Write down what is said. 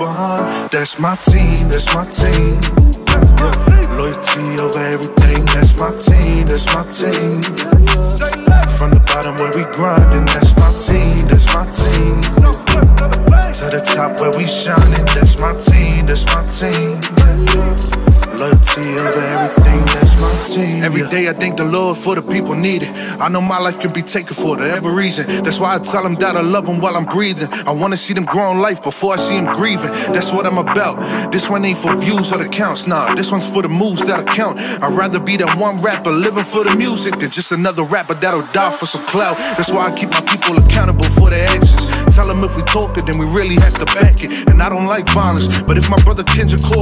behind. That's my team, that's my team. Loyalty over everything, that's my team, that's my team. From the bottom where we grinding, that's my team, that's my team. To the top where we shining, that's my team, that's my team. Loyalty over everything, that's. Every day I thank the Lord for the people needed. I know my life can be taken for whatever reason. That's why I tell them that I love them while I'm breathing. I wanna see them grow in life before I see them grieving. That's what I'm about. This one ain't for views or the counts, nah. This one's for the moves that count. I'd rather be that one rapper living for the music than just another rapper that'll die for some clout. That's why I keep my people accountable for their actions. Tell them if we talk it, then we really have to back it. And I don't like violence, but if my brother Kendrick Cole